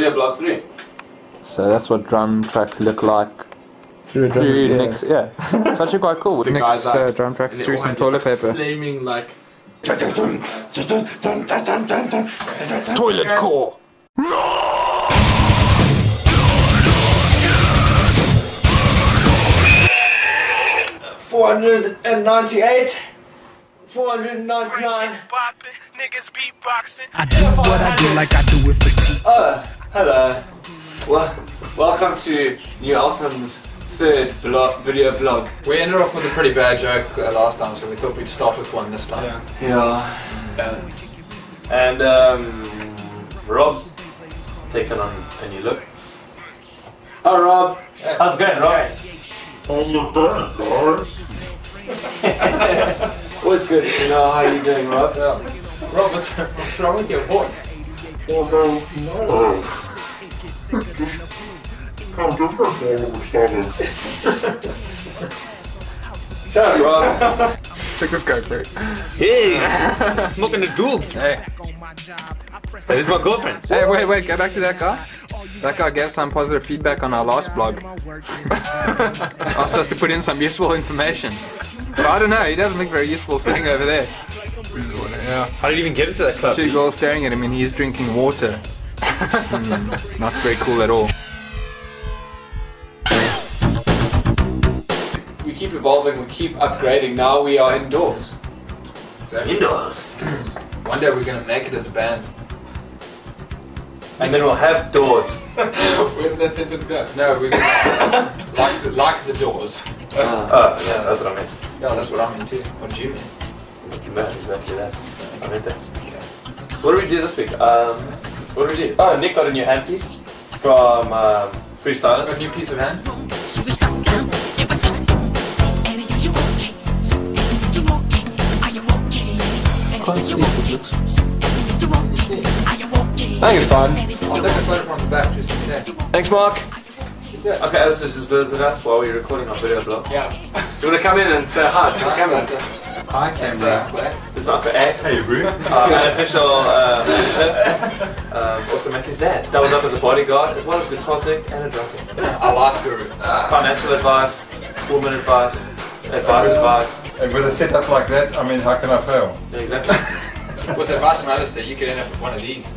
gonna be for video blog three. So that's what drum tracks look like Through a drum through yeah. Nick's. Yeah, it's actually quite cool. The Nick's guys uh, drum tracks through some toilet paper. Flaming like. Toilet core. Four hundred and ninety-eight. Four hundred and ninety-nine. Niggas beatboxing. I do what I do like I do it for T. Oh, hello. Well, welcome to New Alton's third blog, video blog. We ended off with a pretty bad joke uh, last time, so we thought we'd start with one this time. Yeah. balance. And um, Rob's taken on a new look. Oh, Rob. How's it going, Rob? Always good to know how you doing, Rob. Rob, what's, what's wrong with your voice? Shut up, Rob. Check this guy quick. Hey! Smoking the doobs. Hey, This is my girlfriend. hey, wait, wait, get back to that guy. That guy gave some positive feedback on our last blog. Asked us to put in some useful information. But I don't know, he doesn't look very useful sitting over there. How did you even get into that club? Two girls staring at him and he's drinking water. Hmm, not very cool at all. We keep evolving, we keep upgrading. Now we are indoors. Exactly. Indoors. One day we're gonna make it as a band. And then we'll have doors. Where did that sentence go? No, we're gonna like the, like the doors. Ah. Oh, yeah, that's what I meant. Yeah, that's what I mean too. What do you mean? You meant exactly that. I meant that. So what do we do this week? Um, what do we do? Oh, Nick got a new handpiece from um, Got a new piece of hand? I think it's fun. I'll take a photo from the back just in case. Thanks, Mark. Okay, this is just visit us while we're recording our video blog. Yeah. Do you want to come in and say hi to the camera? Hi, camera. a- This is Uncle Ed. Hey, Boo. Uh, an official uh, manager. Um, also met his dad. That was up as a bodyguard, as well as guitar tech and a drum tech. a life guru. Financial advice, woman advice, advice, advice. And with a setup like that, I mean, how can I fail? Yeah, exactly. With advice from others, you could end up with one of these.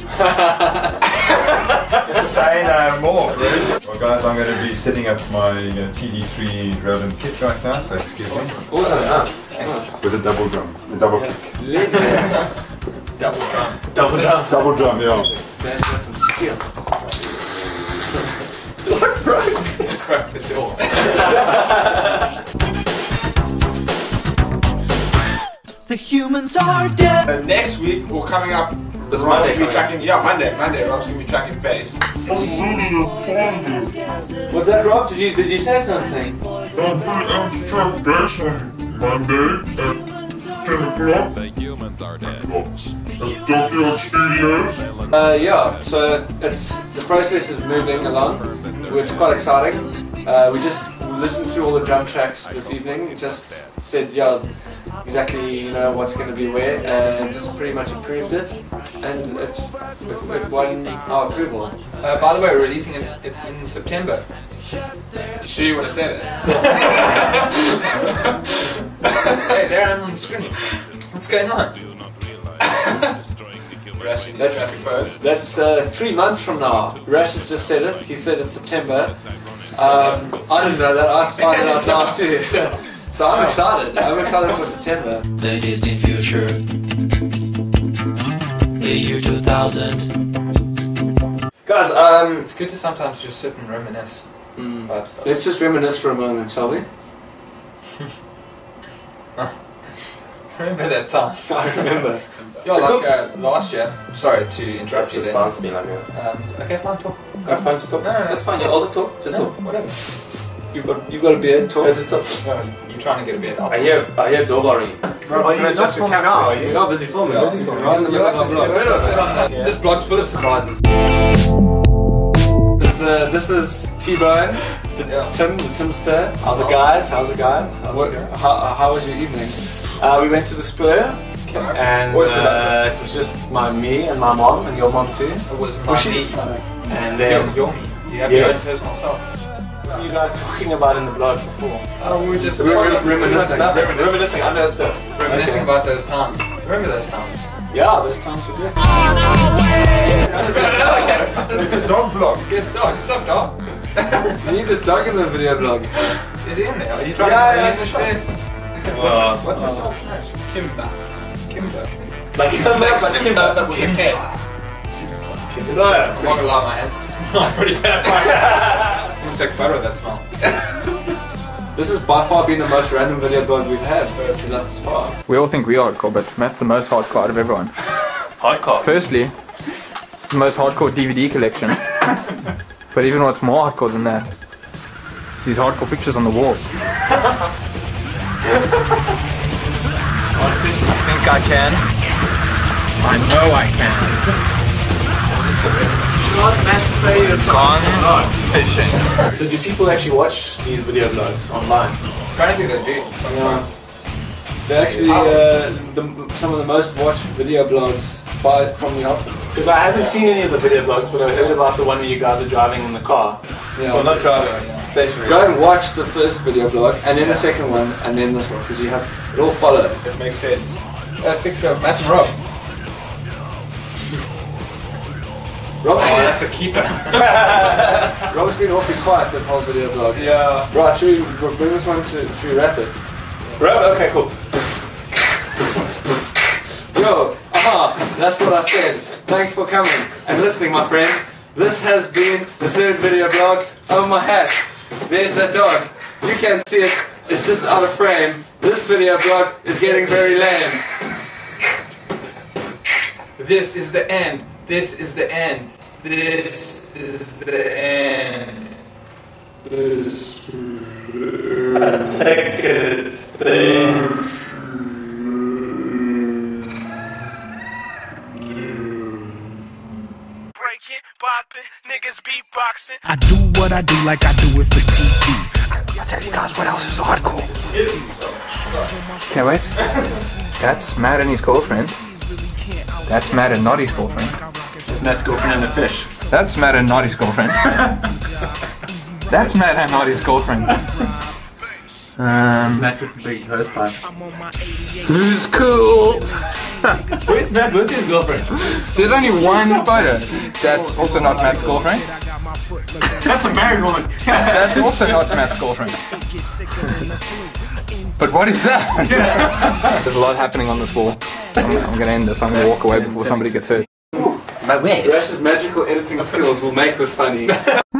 Say no more, Bruce. Well, guys, I'm going to be setting up my uh, TD3 Roland kit right now, so excuse me. Awesome, nice. With a double drum, a double kick. Double drum. Double drum. Double drum, yeah. Man's got some skill. Just broke the door. The humans are dead. Uh, next week, we're coming up. This Rob's Monday gonna be tracking. Yeah, Monday. Monday. Rob's gonna be tracking bass. Was that Rob? Did you did you say something? Uh, yeah, so it's the process is moving along. It's quite exciting. Uh, we just listened through all the drum tracks this evening. Just said, yeah, exactly, you know, what's going to be where, and just pretty much approved it, and it, it, it won our approval. Uh, by the way, we're releasing it it in September. You sure you want to say that? Hey, there I am on the screen. What's going on? We're actually That's- discussing first. That's uh, three months from now. Rash has just said it. He said it's September. Um, I didn't know that. I found it out now too. so I'm excited. I'm excited for September. The distant future. The year 2000. Guys, um, It's good to sometimes just sit and reminisce. But Let's just reminisce for a moment, shall we? remember that time. I remember. Yeah, like uh, last year. Sorry to interrupt that's you just there. bounce me like that. Um, okay, fine, talk. That's fine, just talk. No, no, no. That's fine, yeah, all the talk, just No, talk. whatever. You've got you've got a beard. Talk. Yeah, just talk. No, you're trying to get a beard. I'll I hear, I hear doorbell ringing. Are you just filming now? Are you? You're busy filming, busy filming. Right in the You'll middle have of to our do vlog. it. This blog's full of surprises. This, uh, this is T-Bone, the Yeah. Tim, the Timster. How's it, guys? How's it, guys? How's What, it going? how, how was your evening? Uh, we went to the Spur, and uh, it was just my me and my mom and your mom too. It was my Was she- me. And Your, then your me. You have Yes. your own personal self. What were you guys talking about in the blog before? Oh, we were just We were talking- reminiscing. Nothing. Reminiscing. Understood. reminiscing about those times. Remember those times? Yeah, those times were good. It's a dog blog. Good dog. What's up, dog? You need this dog in the video blog. Is he in there? Are you trying Yeah, to yeah, use the sure. shit? Uh, What's his dog's name? Kimba. Kimba. Like Kimba, but Kimba, but with a K. No, I'm not gonna lie, my hands. That's pretty bad. I'm take photo of that smell. This is by far been the most random video blog we've had so that's far. We all think we are hardcore, but Matt's the most hardcore out of everyone. Hardcore. Firstly, it's the most hardcore DVD collection. but even what's more hardcore than that is these hardcore pictures on the wall. I think I can. I know I can. should ask Matt to play you a song. Gone fishing. So do people actually watch these video blogs online? Apparently they do sometimes. They're actually uh, the, some of the most watched video blogs by from the office. Because I haven't seen any of the video blogs, but I heard about the one where you guys are driving in the car. Yeah, Well, not driving. Stationary. Go and watch the first video blog, and then the second one, and then this one, because you have it all follows. If it makes sense. That picture of Matt and Rob. Rob, Oh, that's a keeper. Rob's been awfully quiet this whole video blog. Yeah. Right, should we bring this one to? Should we wrap it? Right, okay, cool. Yo, aha, that's what I said. Thanks for coming and listening, my friend. This has been the third video blog. Oh my hat. There's that dog. You can't see it. It's just out of frame. This video blog is getting very lame. This is the end. This is the end. This is the end. This Breaking, bopping, niggas beatboxing. I do what I do like I do it for TV. I'll tell you guys what else is hardcore. Can't wait. That's Matt and his girlfriend. That's Matt and not his girlfriend. It's Matt's girlfriend and the fish. That's Matt and not his girlfriend. That's Matt and not his girlfriend. Um, Matt with the big hose pipe. who's cool? Where's Matt with his girlfriend? There's only one photo. That's also not Matt's girlfriend. That's a married woman. That's also not Matt's girlfriend. But what is that? There's a lot happening on this wall. I'm, I'm gonna end this. I'm gonna walk away before somebody gets hurt. My way. Rash's magical editing skills will make this funny.